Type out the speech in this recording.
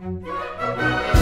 Música